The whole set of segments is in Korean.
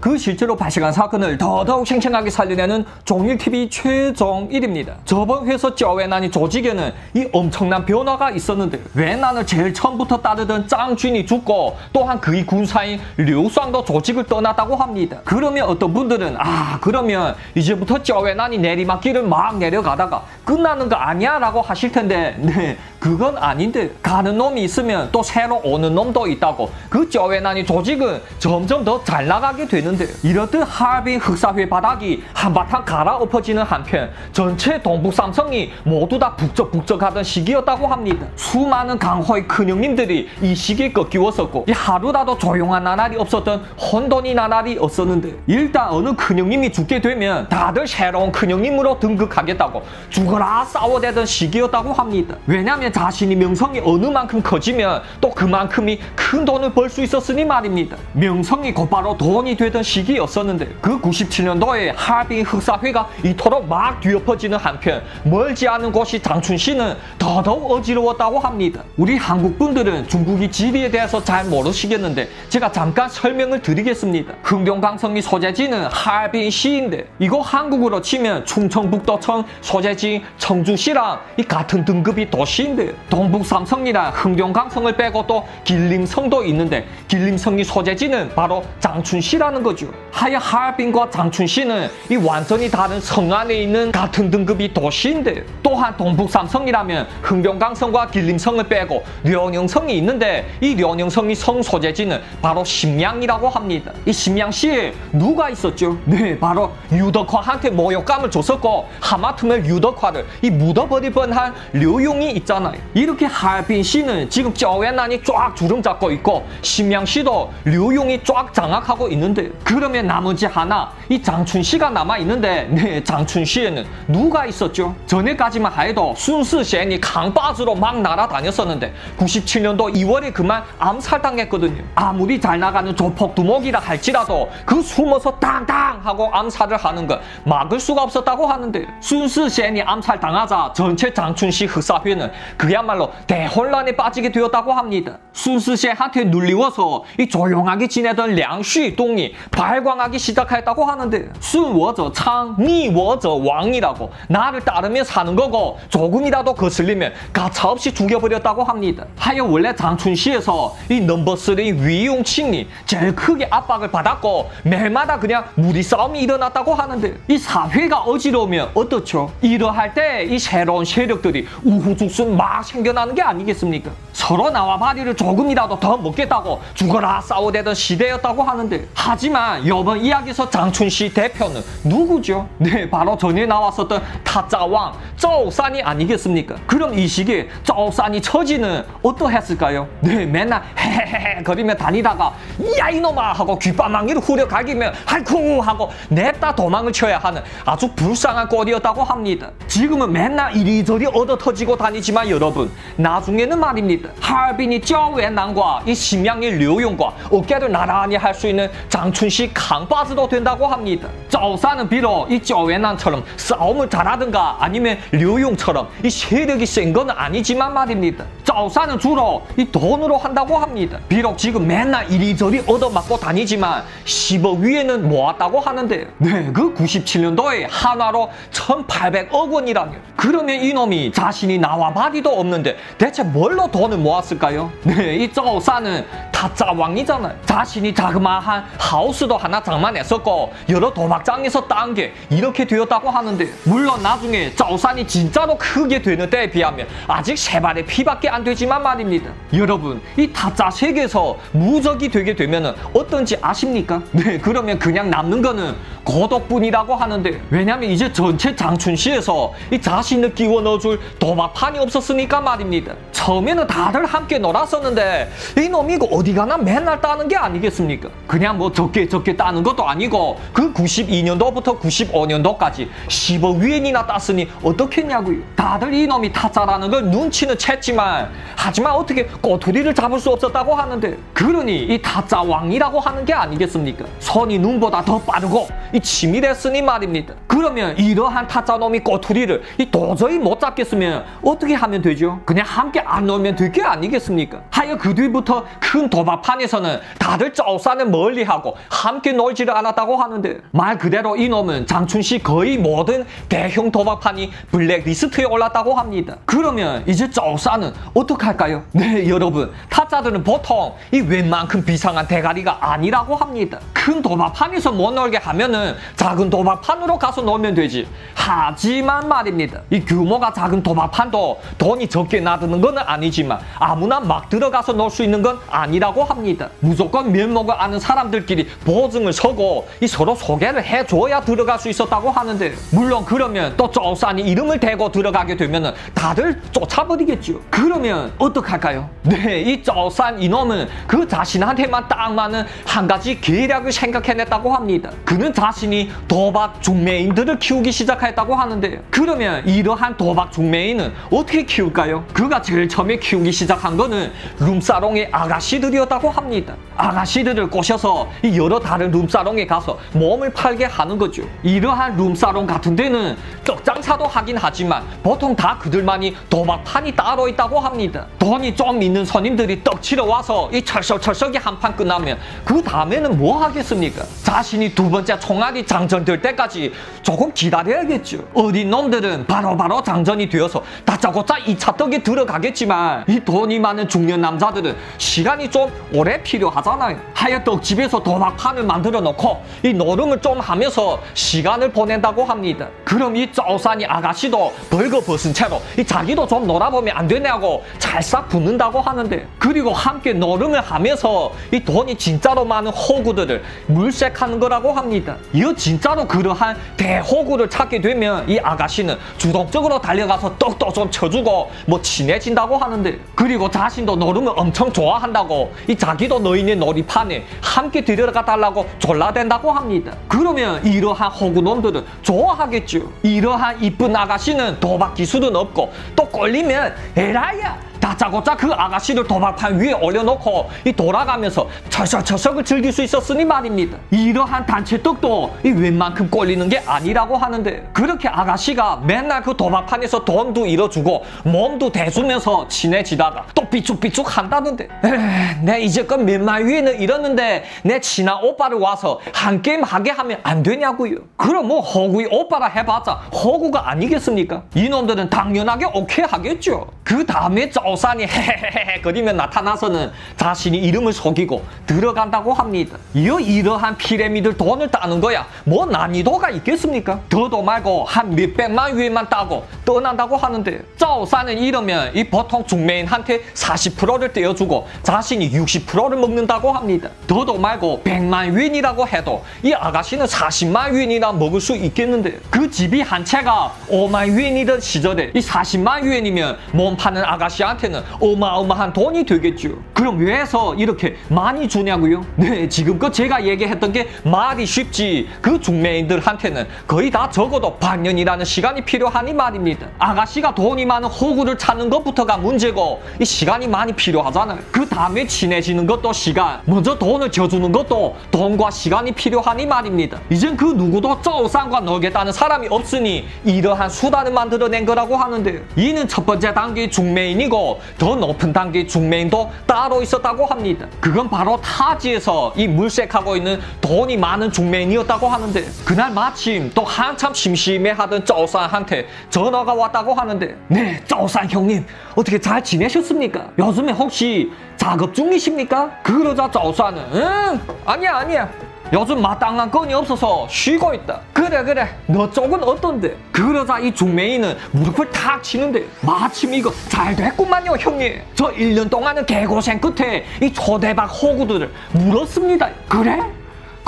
그 실제로 발생한 사건을 더더욱 생생하게 살려내는 종일TV 최종일입니다. 저번 회사 쩌웨난이 조직에는 이 엄청난 변화가 있었는데 웨난을 제일 처음부터 따르던 짱준이 죽고 또한 그의 군사인 류쌍도 조직을 떠났다고 합니다. 그러면 어떤 분들은 아 그러면 이제부터 쩌웨난이 내리막길을 막 내려가다가 끝나는 거 아니야 라고 하실 텐데 네 그건 아닌데 가는 놈이 있으면 또 새로 오는 놈도 있다고 그 쩌웨난이 조직은 점점 더 잘 나가게 되는데 이렇듯 하얼빈 흑사회 바닥이 한바탕 갈아엎어지는 한편 전체 동북 삼성이 모두 다 북적북적하던 시기였다고 합니다. 수많은 강호의 큰형님들이 이 시기에 꺾이웠었고 하루라도 조용한 나날이 없었던 혼돈이 나날이 없었는데 일단 어느 큰형님이 죽게 되면 다들 새로운 큰형님으로 등극하겠다고 죽어라 싸워대던 시기였다고 합니다. 왜냐하면 자신이 명성이 어느 만큼 커지면 또 그만큼이 큰 돈을 벌 수 있었으니 말입니다. 명성이 곧바로 돈이 되던 시기였었는데 그 97년도에 하얼빈 흑사회가 이토록 막 뒤엎어지는 한편 멀지 않은 곳이 장춘시는 더더욱 어지러웠다고 합니다. 우리 한국 분들은 중국이 지리에 대해서 잘 모르시겠는데 제가 잠깐 설명을 드리겠습니다. 흥룡강성이 소재지는 하얼빈시인데 이거 한국으로 치면 충청북도청 소재지 청주시랑 이 같은 등급이 도시인데 동북 삼성이랑 흥룡강성을 빼고 또 길림성도 있는데 길림성이 소재지는 바로 장춘시라는 거죠. 하여 하얼빈과 장춘시는 이 완전히 다른 성 안에 있는 같은 등급이 도시인데 또한 동북 삼성이라면 흥룡강성과 길림성을 빼고 련영성이 있는데 이 련영성이 성 소재지는 바로 심양이라고 합니다. 이 심양시에 누가 있었죠? 네, 바로 유덕화한테 모욕감을 줬었고 하마터면 유덕화를 이 묻어버릴 뻔한 류용이 있잖아 요. 이렇게 하얼빈시는 지금 쩌웨난이 쫙 주름 잡고 있고 심양시도 류용이 쫙 장악하고 있는데 그러면 나머지 하나 이 장춘시가 남아 있는데 네 장춘시에는 누가 있었죠? 전에까지만 해도 순스센이 강바즈로 막 날아다녔었는데 97년도 2월에 그만 암살당했거든요. 아무리 잘 나가는 조폭 두목이라 할지라도 그 숨어서 땅땅 하고 암살을 하는 걸 막을 수가 없었다고 하는데 순스센이 암살당하자 전체 장춘시 흑사회는 그야말로 대혼란에 빠지게 되었다고 합니다. 순스센한테 눌리워서 이 조용하게 지내던 량쉬 동이 발광하기 시작했다고 하는데 순워저 창, 니워저 왕이라고 나를 따르며 사는 거고 조금이라도 거슬리면 가차없이 죽여버렸다고 합니다. 하여 원래 장춘시에서 이 넘버 3 위용칭이 제일 크게 압박을 받았고 매일마다 그냥 무리 싸움이 일어났다고 하는데 이 사회가 어지러우면 어떻죠? 이러할 때 이 새로운 세력들이 우후죽순 막 생겨나는 게 아니겠습니까? 서로 나와 바리를 조금이라도 더 먹겠다고 죽어라 싸우대던 시대였다고 하는데 하지만 이번 이야기에서 장춘시 대표는 누구죠? 네 바로 전에 나왔었던 타짜왕 쪼산이 아니겠습니까? 그럼 이 시기에 쪼산이 처지는 어떠했을까요? 네 맨날 헤헤헤 거리며 다니다가 야 이놈아 하고 귓바망이를 후려가기면 할쿠 하고 냅다 도망을 쳐야 하는 아주 불쌍한 꼴이었다고 합니다. 지금은 맨날 이리저리 얻어 터지고 다니지만 여러분 나중에는 말입니다. 하얼빈이 쩌웨난과 이 심양의 류용과 어깨를 나란히 할 수 있는 장춘시 강바즈도 된다고 합니다. 쩌사는 비록 이 쩌웨난처럼 싸움을 잘하든가 아니면 류용처럼 이 세력이 센 건 아니지만 말입니다. 쩌사는 주로 이 돈으로 한다고 합니다. 비록 지금 맨날 이리저리 얻어맞고 다니지만 10억 위에는 모았다고 하는데 네, 그 97년도에 한화로 1,800억 원이라뇨. 그러면 이놈이 자신이 나와 바디 도 없는데 대체 뭘로 돈을 모았을까요? 네, 이 쩌사는 타짜왕이잖아요. 자신이 자그마한 하우스도 하나 장만했었고 여러 도박장에서 딴 게 이렇게 되었다고 하는데 물론 나중에 쩌산이 진짜로 크게 되는 때에 비하면 아직 세 발의 피밖에 안 되지만 말입니다. 여러분 이 타짜 세계에서 무적이 되게 되면 어떤지 아십니까? 네 그러면 그냥 남는 거는 고독뿐이라고 하는데 왜냐면 이제 전체 장춘시에서 이 자신을 끼워 넣어줄 도박판이 없었으니까 말입니다. 처음에는 다들 함께 놀았었는데 이놈이 이거 어디 가나 맨날 따는 게 아니겠습니까? 그냥 뭐 적게 적게 따는 것도 아니고 그 92년도부터 95년도까지 10억 위엔이나 땄으니 어떻겠냐고요. 다들 이놈이 타짜라는 걸 눈치는 챘지만 하지만 어떻게 꼬투리를 잡을 수 없었다고 하는데 그러니 이 타짜 왕이라고 하는 게 아니겠습니까? 손이 눈보다 더 빠르고 이 치밀했으니 말입니다. 그 그러면 이러한 타짜놈이 꼬투리를 이 도저히 못 잡겠으면 어떻게 하면 되죠? 그냥 함께 안 놀면 될 게 아니겠습니까? 하여 그 뒤부터 큰 도박판에서는 다들 쩌싸는 멀리하고 함께 놀지를 않았다고 하는데 말 그대로 이놈은 장춘시 거의 모든 대형 도박판이 블랙리스트에 올랐다고 합니다. 그러면 이제 쩌싸는 어떻게 할까요? 네 여러분 타짜들은 보통 이 웬만큼 비상한 대가리가 아니라고 합니다. 큰 도박판에서 못 놀게 하면은 작은 도박판으로 가서 놀면 되지. 하지만 말입니다. 이 규모가 작은 도박판도 돈이 적게 나드는 건 아니지만 아무나 막 들어가서 놀수 있는 건 아니라고 합니다. 무조건 면목을 아는 사람들끼리 보증을 서고 이 서로 소개를 해줘야 들어갈 수 있었다고 하는데 물론 그러면 또 쪼싸니 이름을 대고 들어가게 되면 다들 쫓아버리겠죠. 그러면 어떡할까요? 네, 이 쪼싼 이놈은 그 자신한테만 딱 맞는 한 가지 계략을 생각해냈다고 합니다. 그는 자신 이 도박 중매인들을 키우기 시작했다고 하는데 그러면 이러한 도박 중매인은 어떻게 키울까요? 그가 제일 처음에 키우기 시작한 거는 룸사롱의 아가씨들이었다고 합니다. 아가씨들을 꼬셔서 여러 다른 룸사롱에 가서 몸을 팔게 하는 거죠. 이러한 룸사롱 같은 데는 떡장사도 하긴 하지만 보통 다 그들만이 도박판이 따로 있다고 합니다. 돈이 좀 있는 손님들이 떡 치러 와서 이 철썩철썩이 한 판 끝나면 그 다음에는 뭐 하겠습니까? 자신이 두 번째 총알 이 장전될 때까지 조금 기다려야겠죠. 어린 놈들은 바로바로 바로 장전이 되어서 다짜고짜 2차 떡에 들어가겠지만 이 돈이 많은 중년 남자들은 시간이 좀 오래 필요하잖아요. 하여 떡집에서 도박판을 만들어 놓고 이 노름을 좀 하면서 시간을 보낸다고 합니다. 그럼 이 쪼산이 아가씨도 벌거벗은 채로 이 자기도 좀 놀아보면 안 되냐고 찰싹 붙는다고 하는데 그리고 함께 노름을 하면서 이 돈이 진짜로 많은 호구들을 물색하는 거라고 합니다. 이 진짜로 그러한 대호구를 찾게 되면 이 아가씨는 주동적으로 달려가서 떡도 좀 쳐주고 뭐 친해진다고 하는데 그리고 자신도 노름을 엄청 좋아한다고 이 자기도 너희네 놀이판에 함께 들어가 달라고 졸라댄다고 합니다. 그러면 이러한 호구놈들은 좋아하겠죠. 이러한 이쁜 아가씨는 도박 기술은 없고 또 꼴리면 에라야 다짜고짜 그 아가씨를 도박판 위에 올려놓고 이 돌아가면서 철석철석을 즐길 수 있었으니 말입니다. 이러한 단체떡도 이 웬만큼 꼴리는 게 아니라고 하는데 그렇게 아가씨가 맨날 그 도박판에서 돈도 잃어주고 몸도 대주면서 친해지다가 또 삐죽삐죽 한다는데 에이, 내 이제껏 몇말 위에는 잃었는데 내 친한 오빠를 와서 한 게임 하게 하면 안 되냐고요. 그럼 뭐 허구이 오빠라 해봤자 허구가 아니겠습니까? 이놈들은 당연하게 오케이 하겠죠. 그 다음에 저 오산이 헤헤헤헤 거리면 나타나서는 자신이 이름을 속이고 들어간다고 합니다. 이어 이러한 피레미드 돈을 따는 거야. 뭐 난이도가 있겠습니까? 더도 말고 한 몇백만 위안만 따고 떠난다고 하는데 짜오산은 이러면 이 보통 중매인한테 40%를 떼어주고 자신이 60%를 먹는다고 합니다. 더도 말고 100만 위안이라고 해도 이 아가씨는 40만 위안이나 먹을 수 있겠는데 그 집이 한 채가 5만 위안이던 시절에 이 40만 위안이면 몸 파는 아가씨한테 저한테는 어마어마한 돈이 되겠죠. 그럼 왜서 이렇게 많이 주냐고요? 네, 지금껏 제가 얘기했던 게 말이 쉽지. 그 중매인들한테는 거의 다 적어도 반년이라는 시간이 필요하니 말입니다. 아가씨가 돈이 많은 호구를 찾는 것부터가 문제고 이 시간이 많이 필요하잖아요. 그 다음에 친해지는 것도 시간, 먼저 돈을 져주는 것도 돈과 시간이 필요하니 말입니다. 이젠 그 누구도 쪼우상과 놀겠다는 사람이 없으니 이러한 수단을 만들어낸 거라고 하는데 이는 첫 번째 단계 중매인이고 더 높은 단계 중매인도 따로 있었다고 합니다. 그건 바로 타지에서 이 물색하고 있는 돈이 많은 중매인이었다고 하는데 그날 마침 또 한참 심심해하던 쪼산한테 전화가 왔다고 하는데 네 쪼산 형님 어떻게 잘 지내셨습니까? 요즘에 혹시 작업 중이십니까? 그러자 쪼산은 응 아니야 아니야 요즘 마땅한 건이 없어서 쉬고 있다. 그래 그래 너 쪽은 어떤데? 그러자 이 중매인은 무릎을 탁 치는데 마침 이거 잘 됐구만요 형님. 저 1년 동안은 개고생 끝에 이 초대박 호구들을 물었습니다. 그래?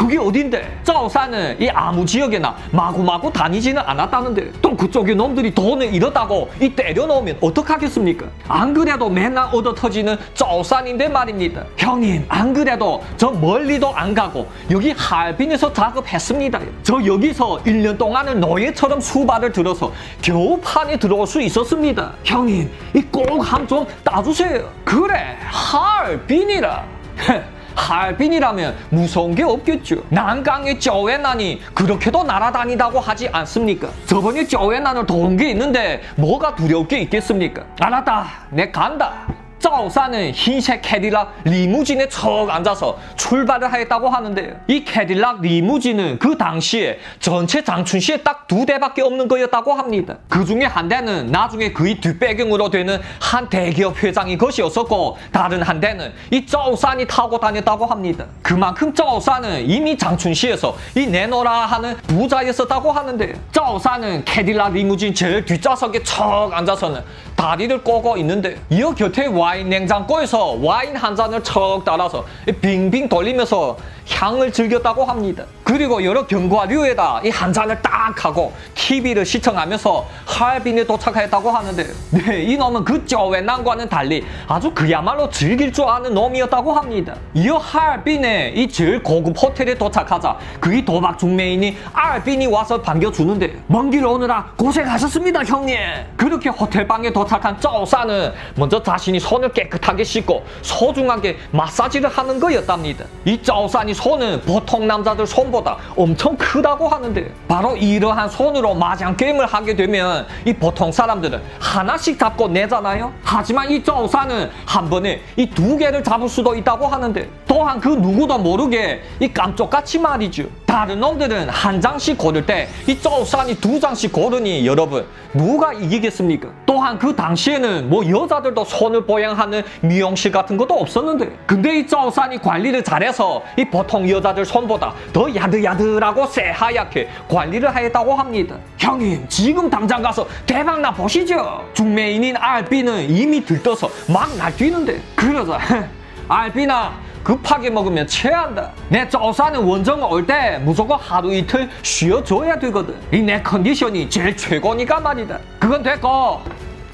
그게 어딘데? 짜오사는 이 아무 지역에나 마구마구 다니지는 않았다는데 또 그쪽에 놈들이 돈을 잃었다고 이 때려놓으면 어떡하겠습니까? 안 그래도 맨날 얻어 터지는 짜오산인데 말입니다. 형님 안 그래도 저 멀리도 안 가고 여기 할빈에서 작업했습니다. 저 여기서 1년 동안은 노예처럼 수발을 들어서 겨우 판에 들어올 수 있었습니다. 형님 이꼭한좀 따주세요. 그래 할빈이라. 하얼빈이라면 무서운 게 없겠죠. 난강의 쪼웨난이 그렇게도 날아다니다고 하지 않습니까? 저번에 쪼웨난을 도운 게 있는데 뭐가 두려울 게 있겠습니까? 알았다. 내 간다. 짜오사는 흰색 캐딜락 리무진에 척 앉아서 출발을 하였다고 하는데요. 이 캐딜락 리무진은 그 당시에 전체 장춘시에 딱 두 대밖에 없는 거였다고 합니다. 그 중에 한 대는 나중에 그의 뒷배경으로 되는 한 대기업 회장이 것이었었고 다른 한 대는 이 짜오산이 타고 다녔다고 합니다. 그만큼 짜오산은 이미 장춘시에서 이 내노라 하는 부자였었다고 하는데요. 짜오산은 캐딜락 리무진 제일 뒷좌석에 척 앉아서는 다리를 꼬고 있는데 이어 곁에 와인 냉장고에서 와인 한 잔을 척 따라서 빙빙 돌리면서 향을 즐겼다고 합니다. 그리고 여러 견과류에다 이 한 잔을 딱 하고 TV를 시청하면서 하얼빈에 도착했다고 하는데 네, 이놈은 그 쪼웬남과는 달리 아주 그야말로 즐길 줄 아는 놈이었다고 합니다. 이어 하얼빈의 이 제일 고급 호텔에 도착하자 그의 도박 중매인이 하얼빈에 와서 반겨주는데 먼 길 오느라 고생하셨습니다 형님. 그렇게 호텔방에 도착한 쪼사는 먼저 자신이 손을 깨끗하게 씻고 소중하게 마사지를 하는 거였답니다. 이 쪼산이 손은 보통 남자들 손보다 엄청 크다고 하는데 바로 이러한 손으로 마장 게임을 하게 되면 이 보통 사람들은 하나씩 잡고 내잖아요. 하지만 이 쪼사는 한 번에 이 두 개를 잡을 수도 있다고 하는데 또한 그 누구도 모르게 이 깜짝같이 말이죠. 다른 놈들은 한 장씩 고를 때 이 쪼산이 두 장씩 고르니 여러분 누가 이기겠습니까? 또한 그 당시에는 뭐 여자들도 손을 보양하는 미용실 같은 것도 없었는데 근데 이 쪼산이 관리를 잘해서 이 보통 여자들 손보다 더 야들야들하고 새하얗게 관리를 하였다고 합니다. 형님 지금 당장 가서 대박 나 보시죠. 중매인인 알비는 이미 들떠서 막 날뛰는데 그러자 알비나 급하게 먹으면 체한다. 내 쪼사는 원정 올 때 무조건 하루 이틀 쉬어줘야 되거든. 이 내 컨디션이 제일 최고니까 말이다. 그건 됐고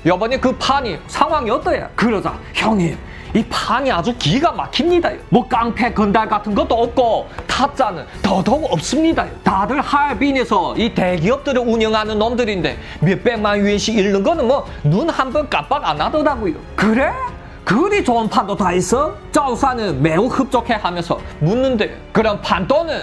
요번에 그 판이 상황이 어떠야? 그러자 형님 이 판이 아주 기가 막힙니다. 뭐 깡패 건달 같은 것도 없고 타짜는 더더욱 없습니다. 다들 하얼빈에서 이 대기업들을 운영하는 놈들인데 몇백만 유엔씩 잃는 거는 뭐 눈 한 번 깜빡 안 하더라고요. 그래? 그리 좋은 판도 다 있어? 짜오사는 매우 흡족해 하면서 묻는데 그럼 판도는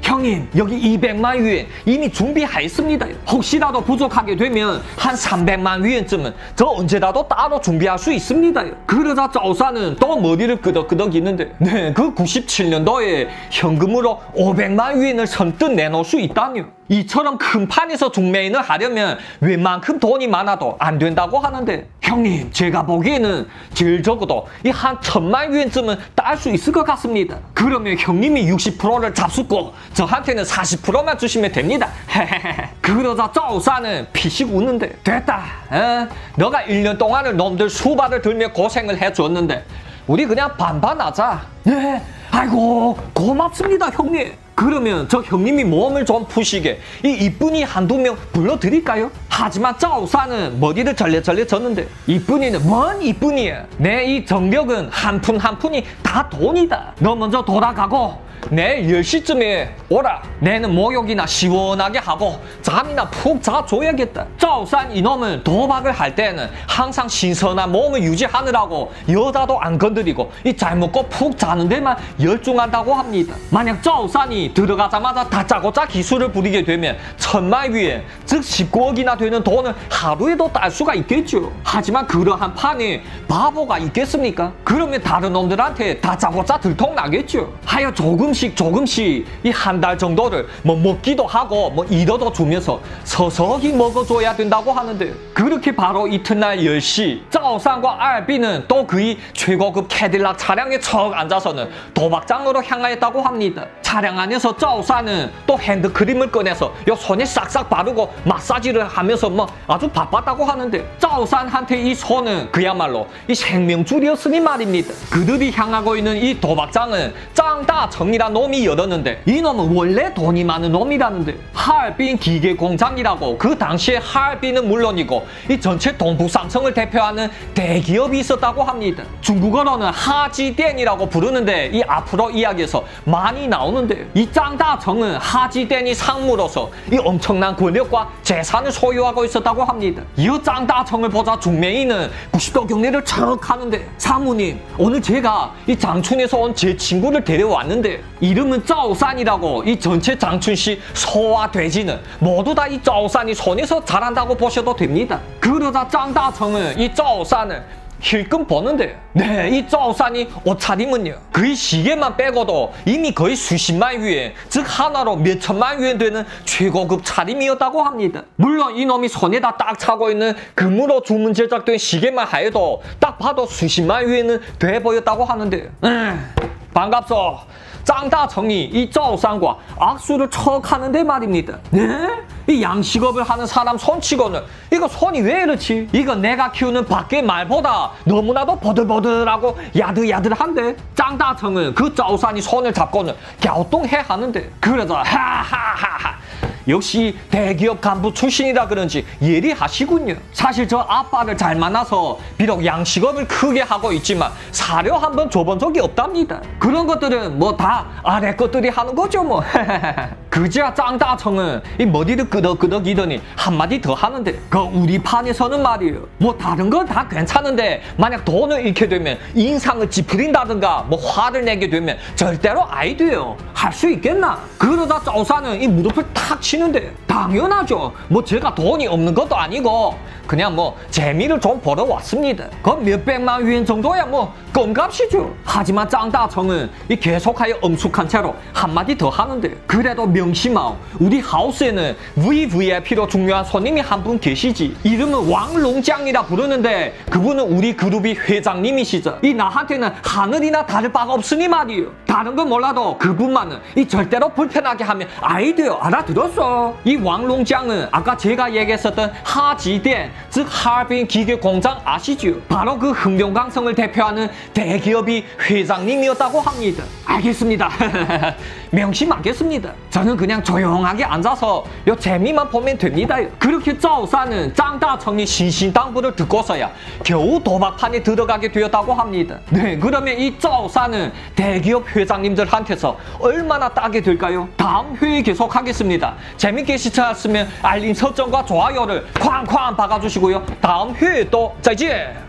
형님 여기 200만 위엔 이미 준비하였습니다. 혹시라도 부족하게 되면 한 300만 위엔쯤은 저 언제라도 따로 준비할 수 있습니다. 그러자 짜오사는 또 머리를 끄덕끄덕이는데 네, 그 97년도에 현금으로 500만 위엔을 선뜻 내놓을 수 있다뇨. 이처럼 큰 판에서 중매인을 하려면 웬만큼 돈이 많아도 안 된다고 하는데 형님 제가 보기에는 제일 적어도 이 한 천만 위엔쯤은 딸 수 있을 것 같습니다. 그러면 형님이 60%를 잡수고 저한테는 40%만 주시면 됩니다. 그러자 쪼우사는 피식 웃는데 됐다. 어? 너가 1년 동안을 놈들 수발을 들며 고생을 해줬는데 우리 그냥 반반하자. 네. 아이고 고맙습니다 형님. 그러면 저 형님이 몸을 좀 푸시게 이 이쁜이 한두 명 불러드릴까요? 하지만 짜오사는 머리를 절레절레 졌는데 이쁜이는 뭔 이쁜이야 내 이 정력은 한 푼 한 푼이 다 돈이다. 너 먼저 돌아가고 내일 10시쯤에 오라. 내는 목욕이나 시원하게 하고 잠이나 푹 자줘야겠다. 짜오산 이놈은 도박을 할 때는 항상 신선한 몸을 유지하느라고 여자도 안 건드리고 이 잘 먹고 푹 자는 데만 열중한다고 합니다. 만약 짜오산이 들어가자마자 다짜고짜 기술을 부리게 되면 천만 위에 즉 19억이나 되는 돈을 하루에도 딸 수가 있겠죠. 하지만 그러한 판에 바보가 있겠습니까? 그러면 다른 놈들한테 다짜고짜 들통나겠죠. 하여 조금씩 조금씩 이 한 달 정도를 뭐 먹기도 하고 뭐 잃어도 주면서 서서히 먹어줘야 된다고 하는데 그렇게 바로 이튿날 10시 짜오산과 알비는 또 그의 최고급 캐딜락 차량에 척 앉아서는 도박장으로 향하였다고 합니다. 차량 안에서 짜오산은 또 핸드크림을 꺼내서 요 손에 싹싹 바르고 마사지를 하면서 뭐 아주 바빴다고 하는데 짜오산한테 이 손은 그야말로 이 생명줄이었으니 말입니다 그들이 향하고 있는 이 도박장은 짱다정이란 놈이 열었는데 이 놈은 원래 돈이 많은 놈이라는데 하얼빈 기계 공장이라고 그 당시에 하얼빈은 물론이고 이 전체 동북삼성을 대표하는 대기업이 있었다고 합니다. 중국어로는 하지덴이라고 부르는데 이 앞으로 이야기에서 많이 나오는데 이 짱다정은 하지덴이 상무로서 이 엄청난 권력과 재산을 소유하고 거주하고 있었다고 합니다. 이어 짱다청을 보자 중매인은 90도 경례를 척 하는데 사모님 오늘 제가 이 장춘에서 온 제 친구를 데려왔는데 이름은 짜오산이라고 이 전체 장춘시 소와 돼지는 모두 다 이 짜오산이 손에서 자란다고 보셔도 됩니다. 그러자 짱다청은 이 짜오산을 힐끔 보는데 네, 이 짜오산이 옷차림은요 거의 시계만 빼고도 이미 거의 수십만 위엔 즉 하나로 몇 천만 위엔 되는 최고급 차림이었다고 합니다. 물론 이놈이 손에다 딱 차고 있는 금으로 주문 제작된 시계만 하여도 딱 봐도 수십만 위엔은 돼 보였다고 하는데 음, 반갑소 짱다청이 이 짜오산과 악수를 척 하는데 말입니다 네? 이 양식업을 하는 사람 손치고는 이거 손이 왜 이렇지? 이거 내가 키우는 밖의 말보다 너무나도 버들버들하고 야들야들한데 짱다청은 그 짜오산이 손을 잡고는 갸우뚱해 하는데 그래서 하하하하 역시 대기업 간부 출신이라 그런지 예리하시군요. 사실 저 아빠를 잘 만나서 비록 양식업을 크게 하고 있지만 사료 한 번 줘본 적이 없답니다. 그런 것들은 뭐 다 아래 것들이 하는 거죠 뭐. 그제야 짱다청은 이 머리를 끄덕끄덕이더니 한마디 더 하는데 그 우리 판에서는 말이에요. 뭐 다른 건 다 괜찮은데 만약 돈을 잃게 되면 인상을 찌푸린다든가 뭐 화를 내게 되면 절대로 아이 돼요. 할 수 있겠나? 그러다 쪼사는 이 무릎을 탁 치는데 당연하죠. 뭐 제가 돈이 없는 것도 아니고 그냥 뭐 재미를 좀 보러 왔습니다. 그 몇백만 위엔 정도야 뭐 껌값이죠. 하지만 짱다청은 이 계속하여 엄숙한 채로 한마디 더 하는데 그래도 명심하오. 우리 하우스에는 VVIP로 중요한 손님이 한 분 계시지. 이름은 왕롱장이라 부르는데 그분은 우리 그룹이 회장님이시죠. 이 나한테는 하늘이나 다를 바가 없으니 말이에요. 다른 건 몰라도 그분만은 이 절대로 불편하게 하면 아이디어 알아들었어. 이 왕롱장은 아까 제가 얘기했었던 하지店즉 하얼빈 기계 공장 아시죠? 바로 그 흥룡강성을 대표하는 대기업이 회장님이었다고 합니다. 알겠습니다. 명심하겠습니다. 저는 그냥 조용하게 앉아서 요 재미만 보면 됩니다. 그렇게 짜오사는 짱다청이 신신당부를 듣고서야 겨우 도박판에 들어가게 되었다고 합니다. 네, 그러면 이 짜오사는 대기업 회장님들한테서 얼마나 따게 될까요? 다음 회에 계속하겠습니다. 재밌게 시청하셨으면 알림 설정과 좋아요를 쾅쾅 박아주시고요. 다음 회에 또再见!